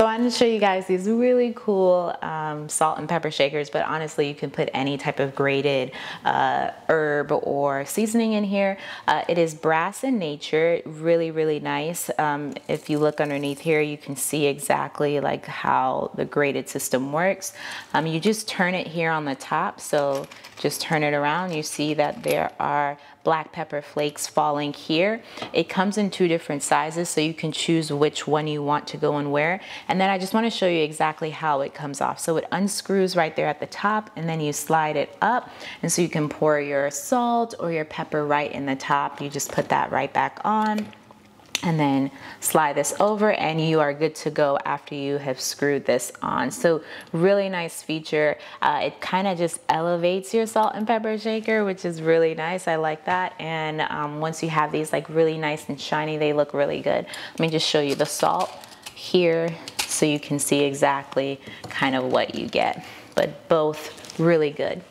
So I wanted to show you guys these really cool um, salt and pepper shakers, but honestly, you can put any type of grated uh, herb or seasoning in here. Uh, it is brass in nature, really, really nice. Um, if you look underneath here, you can see exactly like how the grated system works. Um, you just turn it here on the top, so just turn it around. You see that there are black pepper flakes falling here. It comes in two different sizes, so you can choose which one you want to go and where. And then I just want to show you exactly how it comes off. So it unscrews right there at the top, and then you slide it up. And so you can pour your salt or your pepper right in the top. You just put that right back on and then slide this over and you are good to go after you have screwed this on. So really nice feature. Uh, it kind of just elevates your salt and pepper shaker, which is really nice. I like that. And um, once you have these like really nice and shiny, they look really good. Let me just show you the salt here so you can see exactly kind of what you get, but both really good.